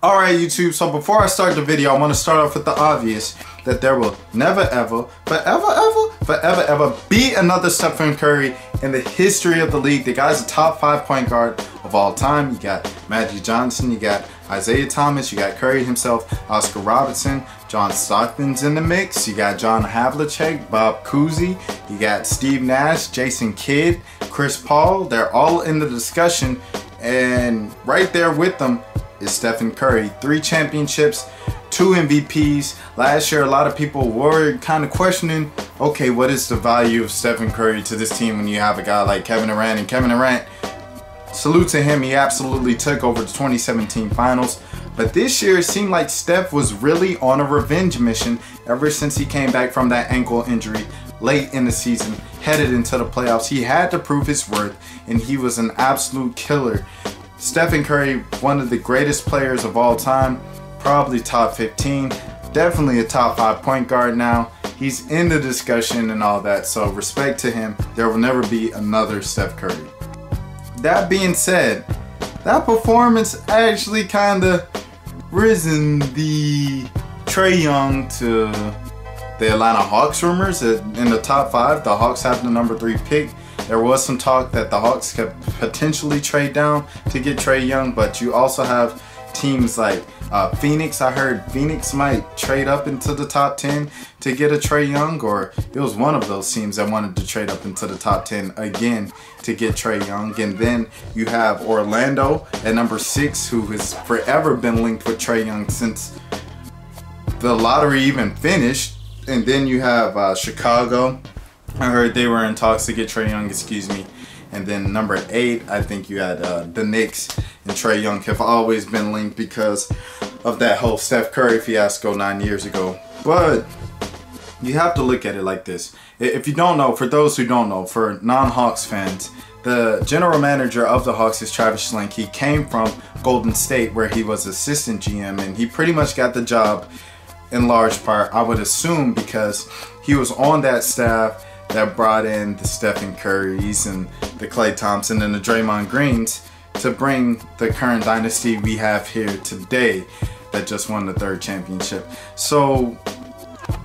Alright YouTube, so before I start the video, I want to start off with the obvious that there will never ever, forever ever, forever ever be another Stephen Curry in the history of the league. The guy's a top five point guard of all time. You got Magic Johnson, you got Isiah Thomas, you got Curry himself, Oscar Robertson, John Stockton's in the mix, you got John Havlicek, Bob Cousy, you got Steve Nash, Jason Kidd, Chris Paul. They're all in the discussion and right there with them is Stephen Curry. Three championships, two MVPs. Last year, a lot of people were kind of questioning, okay, what is the value of Stephen Curry to this team when you have a guy like Kevin Durant? And Kevin Durant, salute to him, he absolutely took over the 2017 finals. But this year, it seemed like Steph was really on a revenge mission ever since he came back from that ankle injury late in the season, headed into the playoffs. He had to prove his worth, and he was an absolute killer. Stephen Curry, one of the greatest players of all time, probably top 15, definitely a top 5 point guard now. He's in the discussion and all that, so respect to him. There will never be another Steph Curry. That being said, that performance actually kind of risen the Trae Young to the Atlanta Hawks rumors in the top five. The Hawks have the number three pick. There was some talk that the Hawks could potentially trade down to get Trae Young, but you also have teams like uh, Phoenix. I heard Phoenix might trade up into the top 10 to get a Trae Young, or it was one of those teams that wanted to trade up into the top 10 again to get Trae Young. And then you have Orlando at number six, who has forever been linked with Trae Young since the lottery even finished. And then you have uh, Chicago I heard they were in talks to get Trae Young, excuse me. And then number eight, I think you had uh, the Knicks and Trae Young have always been linked because of that whole Steph Curry fiasco nine years ago. But you have to look at it like this. If you don't know, for those who don't know, for non-Hawks fans, the general manager of the Hawks is Travis Schlenk. He came from Golden State where he was assistant GM and he pretty much got the job in large part, I would assume, because he was on that staff that brought in the Stephen Currys and the Klay Thompson and the Draymond Greens to bring the current dynasty we have here today that just won the third championship. So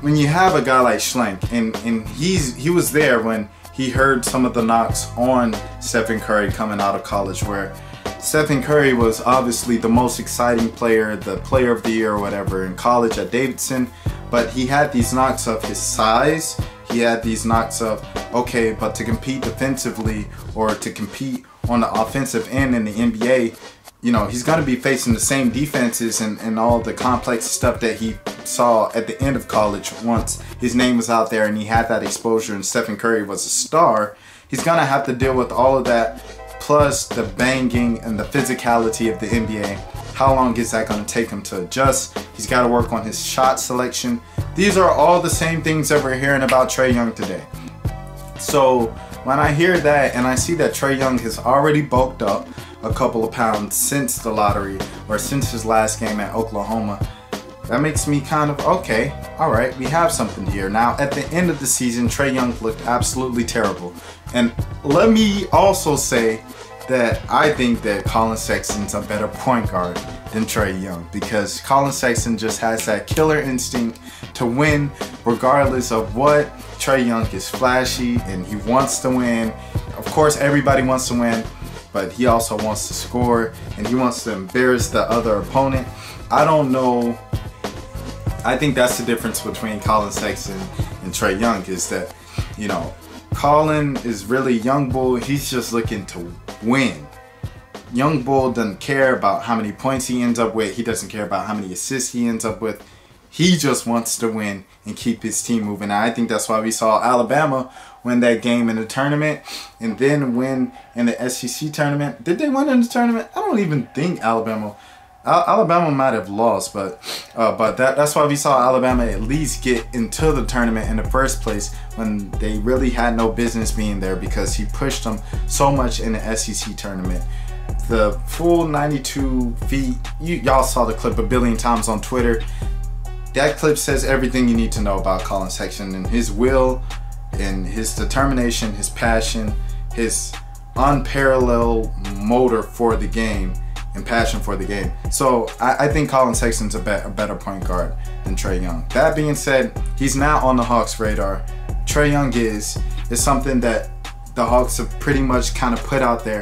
when you have a guy like Schlenk and, and he's he was there when he heard some of the knocks on Stephen Curry coming out of college where Stephen Curry was obviously the most exciting player, the player of the year or whatever in college at Davidson, but he had these knocks of his size he had these knocks of, okay, but to compete defensively or to compete on the offensive end in the NBA, you know, he's going to be facing the same defenses and, and all the complex stuff that he saw at the end of college once his name was out there and he had that exposure and Stephen Curry was a star. He's going to have to deal with all of that plus the banging and the physicality of the NBA. How long is that going to take him to adjust? He's got to work on his shot selection. These are all the same things that we're hearing about Trae Young today. So when I hear that and I see that Trae Young has already bulked up a couple of pounds since the lottery or since his last game at Oklahoma, that makes me kind of okay. All right, we have something here. Now, at the end of the season, Trae Young looked absolutely terrible. And let me also say that I think that Collin Sexton's a better point guard than Trae Young because Collin Sexton just has that killer instinct to win regardless of what. Trae Young is flashy and he wants to win. Of course, everybody wants to win, but he also wants to score and he wants to embarrass the other opponent. I don't know. I think that's the difference between Collin Sexton and Trae Young is that, you know, Collin is really young bull. He's just looking to win. Young Bull doesn't care about how many points he ends up with. He doesn't care about how many assists he ends up with. He just wants to win and keep his team moving. And I think that's why we saw Alabama win that game in the tournament and then win in the SEC tournament. Did they win in the tournament? I don't even think Alabama. Alabama might have lost, but uh, but that, that's why we saw Alabama at least get into the tournament in the first place when they really had no business being there because he pushed them so much in the SEC tournament. The full 92 feet, y'all saw the clip a billion times on Twitter. That clip says everything you need to know about Collin Sexton and his will and his determination, his passion, his unparalleled motor for the game and passion for the game. So I, I think Collin Sexton's a, be a better point guard than Trae Young. That being said, he's not on the Hawks' radar. Trae Young is is something that the Hawks have pretty much kind of put out there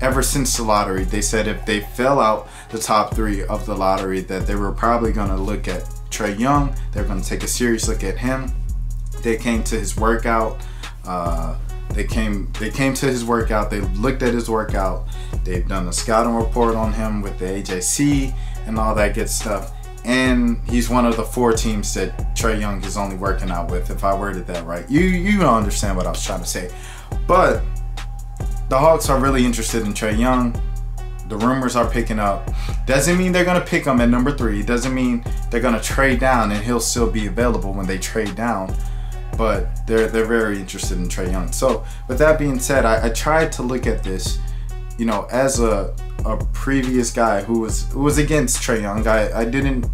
ever since the lottery. They said if they fell out the top three of the lottery, that they were probably going to look at Trae Young. They're going to take a serious look at him. They came to his workout. Uh, they came they came to his workout. They looked at his workout. They've done a scouting report on him with the AJC and all that good stuff. And he's one of the four teams that Trae Young is only working out with. If I worded that right, you you understand what I was trying to say. But the Hawks are really interested in Trae Young. The rumors are picking up. Doesn't mean they're gonna pick him at number three. Doesn't mean they're gonna trade down and he'll still be available when they trade down but they're they're very interested in Trae Young. So with that being said, I, I tried to look at this, you know, as a a previous guy who was who was against Trae Young. I, I didn't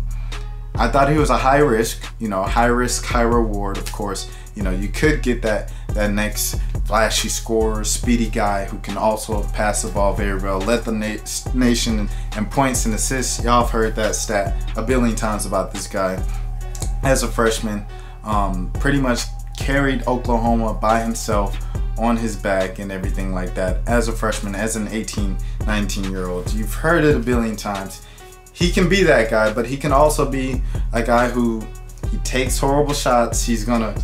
I thought he was a high risk, you know, high risk, high reward, of course. You know, you could get that that next flashy scorer, speedy guy who can also pass the ball very well, let the na nation and points and assists. Y'all have heard that stat a billion times about this guy. As a freshman, um, pretty much carried Oklahoma by himself on his back and everything like that as a freshman, as an 18, 19 year old. You've heard it a billion times. He can be that guy, but he can also be a guy who he takes horrible shots. He's gonna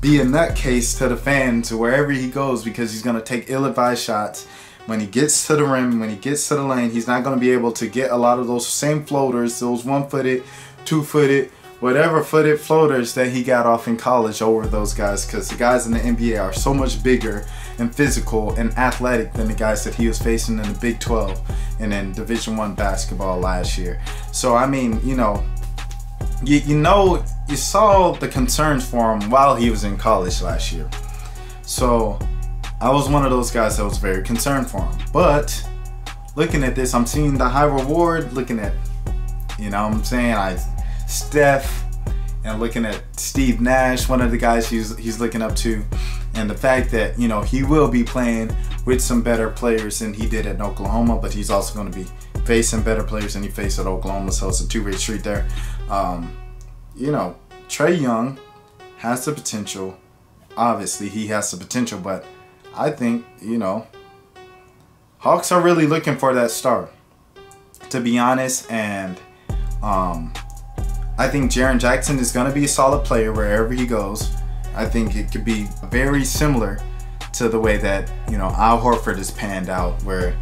be a nutcase to the fans to wherever he goes because he's gonna take ill-advised shots. When he gets to the rim, when he gets to the lane, he's not gonna be able to get a lot of those same floaters, those one-footed, two-footed, whatever footed floaters that he got off in college over those guys because the guys in the NBA are so much bigger and physical and athletic than the guys that he was facing in the Big 12 and in Division One basketball last year. So I mean, you know, you, you know, you saw the concerns for him while he was in college last year. So I was one of those guys that was very concerned for him. But looking at this, I'm seeing the high reward, looking at, you know what I'm saying? I Steph and looking at Steve Nash, one of the guys he's he's looking up to, and the fact that you know he will be playing with some better players than he did at Oklahoma, but he's also going to be facing better players than he faced at Oklahoma, so it's a two-way street there. Um, you know, Trae Young has the potential. Obviously, he has the potential, but I think you know Hawks are really looking for that star, to be honest, and um, I think Jaren Jackson is going to be a solid player wherever he goes. I think it could be very similar to the way that, you know, Al Horford has panned out, where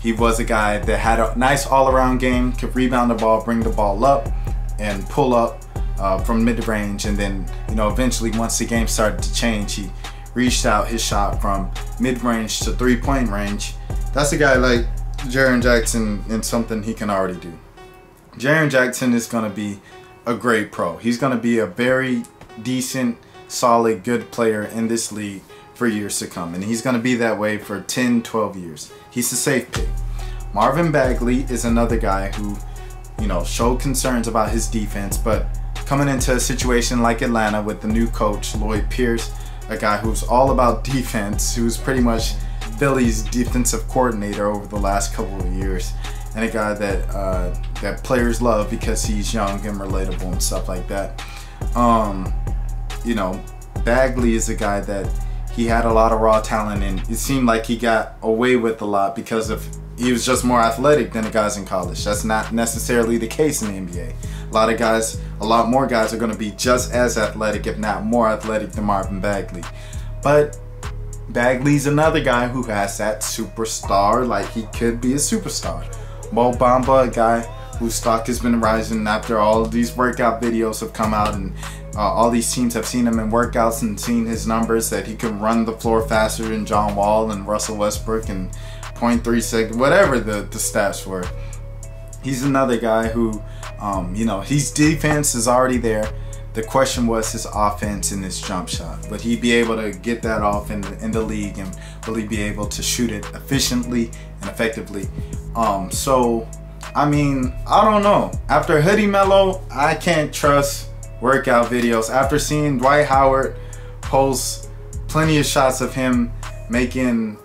he was a guy that had a nice all-around game, could rebound the ball, bring the ball up, and pull up uh, from mid-range. And then, you know, eventually once the game started to change, he reached out his shot from mid-range to three-point range. That's a guy like Jaren Jackson and something he can already do. Jaren Jackson is going to be a great pro. He's going to be a very decent, solid, good player in this league for years to come. And he's going to be that way for 10, 12 years. He's a safe pick. Marvin Bagley is another guy who, you know, showed concerns about his defense, but coming into a situation like Atlanta with the new coach, Lloyd Pierce, a guy who's all about defense, who's pretty much Philly's defensive coordinator over the last couple of years and a guy that uh, that players love because he's young and relatable and stuff like that. Um, you know, Bagley is a guy that he had a lot of raw talent and it seemed like he got away with a lot because of he was just more athletic than the guys in college. That's not necessarily the case in the NBA. A lot of guys, a lot more guys are going to be just as athletic, if not more athletic than Marvin Bagley. But Bagley's another guy who has that superstar, like he could be a superstar. Mo Bamba, a guy whose stock has been rising after all these workout videos have come out and uh, all these teams have seen him in workouts and seen his numbers that he can run the floor faster than John Wall and Russell Westbrook and 0.3 seconds, whatever the, the stats were. He's another guy who, um, you know, his defense is already there. The question was his offense and his jump shot. Would he be able to get that off in the, in the league and will he be able to shoot it efficiently and effectively? Um, so, I mean, I don't know. After Hoodie Melo, I can't trust workout videos. After seeing Dwight Howard post plenty of shots of him making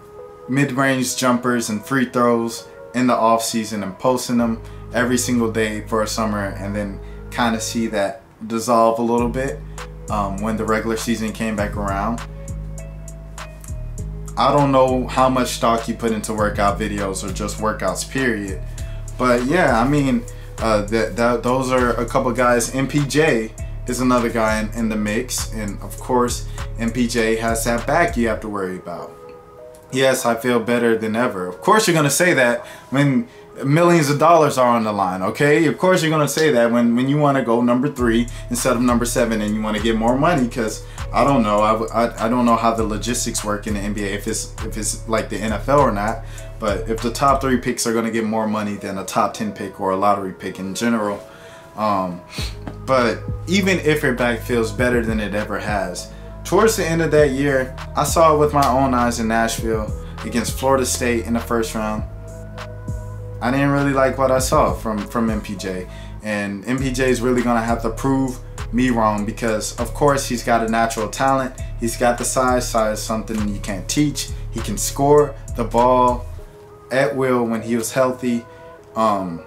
mid-range jumpers and free throws in the off season and posting them every single day for a summer and then kind of see that dissolve a little bit um, when the regular season came back around. I don't know how much stock you put into workout videos or just workouts period. But yeah, I mean, uh, that, that those are a couple guys. MPJ is another guy in, in the mix. And of course, MPJ has that back you have to worry about. Yes, I feel better than ever. Of course, you're to say that when millions of dollars are on the line, okay? Of course you're gonna say that when, when you wanna go number three instead of number seven and you wanna get more money because I don't know, I, I, I don't know how the logistics work in the NBA, if it's, if it's like the NFL or not, but if the top three picks are gonna get more money than a top 10 pick or a lottery pick in general, um, but even if your back feels better than it ever has, towards the end of that year, I saw it with my own eyes in Nashville against Florida State in the first round I didn't really like what I saw from, from MPJ. And MPJ is really gonna have to prove me wrong because of course he's got a natural talent. He's got the size, size something you can't teach. He can score the ball at will when he was healthy. Um,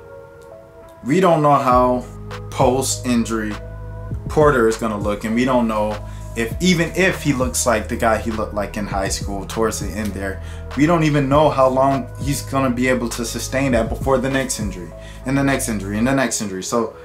we don't know how post injury Porter is gonna look and we don't know if even if he looks like the guy he looked like in high school towards the end there, we don't even know how long he's gonna be able to sustain that before the next injury, and the next injury, and the next injury. So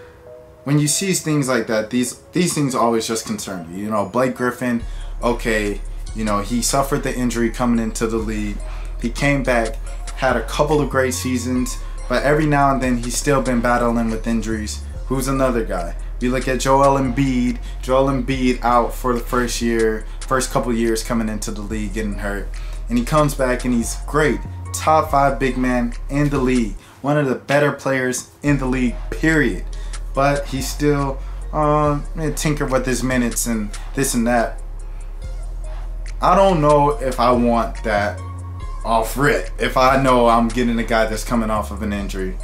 when you see things like that, these these things always just concern you. You know, Blake Griffin, okay, you know he suffered the injury coming into the league. He came back, had a couple of great seasons, but every now and then he's still been battling with injuries. Who's another guy? We look at Joel Embiid. Joel Embiid out for the first year, first couple years coming into the league, getting hurt. And he comes back and he's great. Top five big man in the league. One of the better players in the league, period. But he's still um, tinker with his minutes and this and that. I don't know if I want that off rip. If I know I'm getting a guy that's coming off of an injury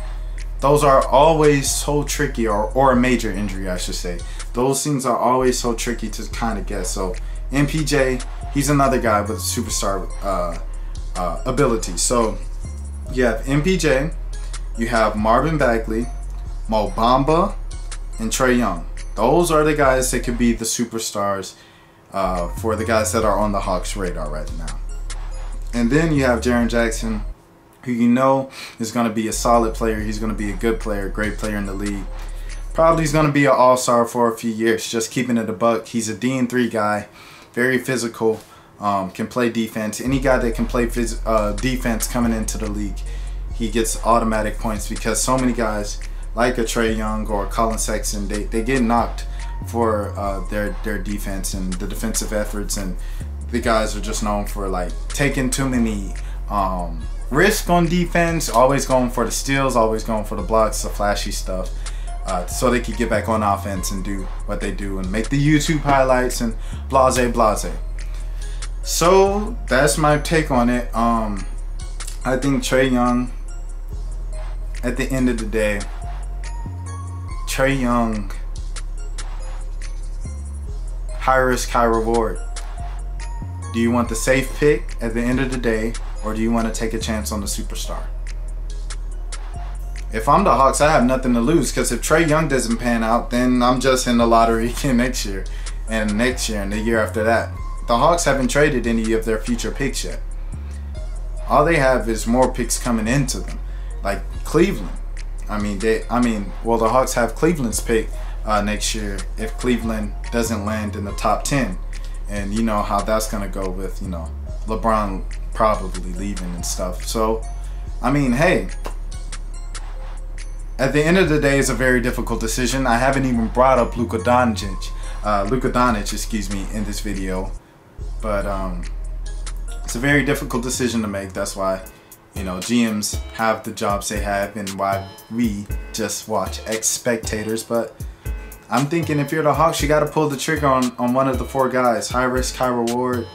those are always so tricky or, or a major injury I should say. Those things are always so tricky to kind of guess so MPJ he's another guy with superstar uh, uh, ability. So you have MPJ you have Marvin Bagley Mo Bamba and Trae Young. Those are the guys that could be the superstars uh, for the guys that are on the Hawks radar right now. And then you have Jaren Jackson who you know is going to be a solid player. He's going to be a good player, great player in the league. Probably he's going to be an all-star for a few years, just keeping it a buck. He's a D&3 guy, very physical, um, can play defense. Any guy that can play uh, defense coming into the league, he gets automatic points because so many guys like a Trae Young or Collin Sexton, they, they get knocked for uh, their, their defense and the defensive efforts and the guys are just known for like taking too many um, risk on defense, always going for the steals, always going for the blocks, the flashy stuff. Uh, so they could get back on offense and do what they do and make the YouTube highlights and blase blase. So that's my take on it. Um, I think Trae Young, at the end of the day, Trae Young, high risk, high reward. Do you want the safe pick at the end of the day or do you want to take a chance on the superstar? If I'm the Hawks, I have nothing to lose because if Trae Young doesn't pan out, then I'm just in the lottery again next year and next year and the year after that. The Hawks haven't traded any of their future picks yet. All they have is more picks coming into them, like Cleveland. I mean, they. I mean, well, the Hawks have Cleveland's pick uh, next year if Cleveland doesn't land in the top ten, and you know how that's gonna go with you know LeBron probably leaving and stuff. So, I mean, hey, at the end of the day, it's a very difficult decision. I haven't even brought up Luka Doncic, uh, Luka Doncic, excuse me, in this video, but um, it's a very difficult decision to make. That's why, you know, GMs have the jobs they have, and why we just watch ex spectators. But I'm thinking if you're the Hawks, you got to pull the trigger on on one of the four guys. High risk, high reward.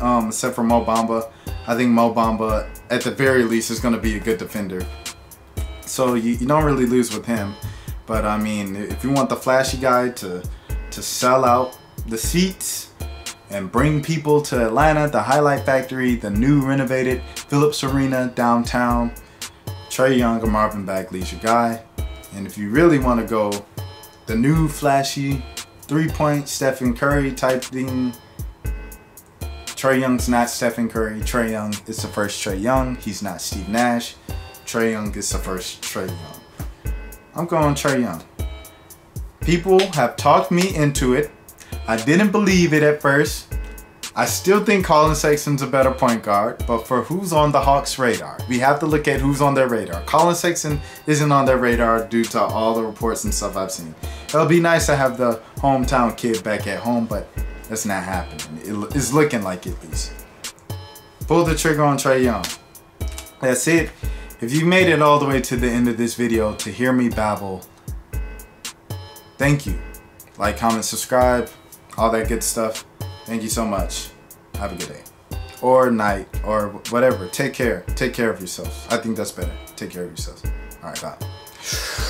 Um, except for Mo Bamba. I think Mo Bamba, at the very least, is going to be a good defender. So you, you don't really lose with him. But I mean, if you want the flashy guy to, to sell out the seats and bring people to Atlanta, the Highlight Factory, the new renovated Phillips Arena downtown, Trae Young or Marvin Bagley's your guy. And if you really want to go the new flashy three-point Stephen Curry type thing, Trae Young's not Stephen Curry. Trae Young is the first Trae Young. He's not Steve Nash. Trae Young is the first Trae Young. I'm going Trae Young. People have talked me into it. I didn't believe it at first. I still think Collin Sexton's a better point guard, but for who's on the Hawks' radar, we have to look at who's on their radar. Collin Sexton isn't on their radar due to all the reports and stuff I've seen. It'll be nice to have the hometown kid back at home, but that's not happening. It's looking like it at least. Pull the trigger on Trae Young. That's it. If you made it all the way to the end of this video to hear me babble, thank you. Like, comment, subscribe, all that good stuff. Thank you so much. Have a good day. Or night, or whatever. Take care. Take care of yourselves. I think that's better. Take care of yourselves. All right, bye.